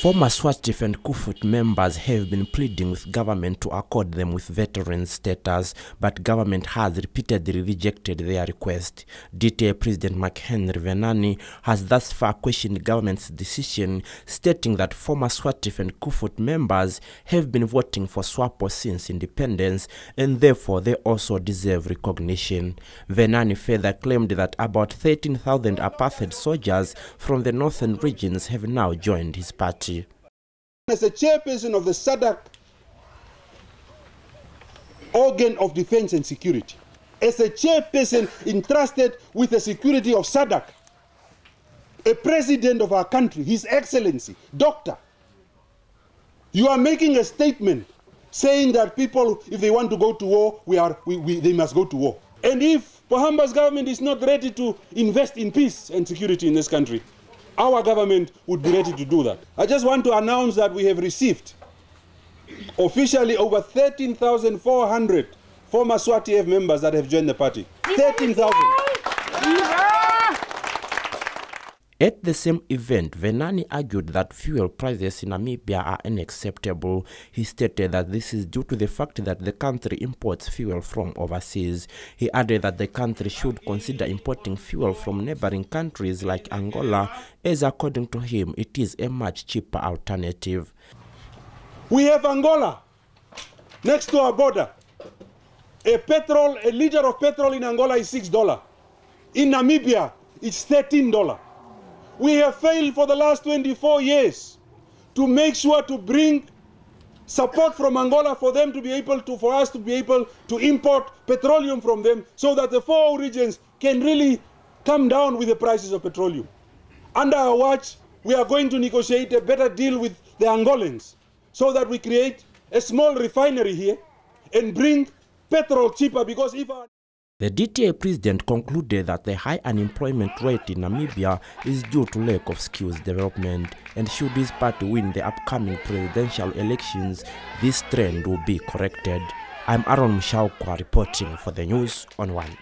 Former SWATF and KUFUT members have been pleading with government to accord them with veteran status, but government has repeatedly rejected their request. DTA President McHenry Venani has thus far questioned government's decision, stating that former SWATF and KUFUT members have been voting for SWAPO since independence, and therefore they also deserve recognition. Venani further claimed that about 13,000 apartheid soldiers from the northern regions have now joined his party. As the chairperson of the SADC organ of defense and security, as a chairperson entrusted with the security of SADC, a president of our country, His Excellency, Doctor, you are making a statement saying that people, if they want to go to war, we are, we, we, they must go to war. And if Pohamba's government is not ready to invest in peace and security in this country, our government would be ready to do that. I just want to announce that we have received officially over 13,400 former SWATF members that have joined the party. 13,000. At the same event, Venaani argued that fuel prices in Namibia are unacceptable. He stated that this is due to the fact that the country imports fuel from overseas. He added that the country should consider importing fuel from neighboring countries like Angola, as according to him, it is a much cheaper alternative. We have Angola next to our border. A petrol, a liter of petrol in Angola is $6. In Namibia, it's $13 we have failed for the last 24 years to make sure to bring support from Angola for them to be able to, for us to be able to import petroleum from them so that the four regions can really come down with the prices of petroleum. Under our watch, we are going to negotiate a better deal with the Angolans so that we create a small refinery here and bring petrol cheaper because if our the DTA president concluded that the high unemployment rate in Namibia is due to lack of skills development and should his party win the upcoming presidential elections, this trend will be corrected. I'm Aron Mushaukwa reporting for the news on One.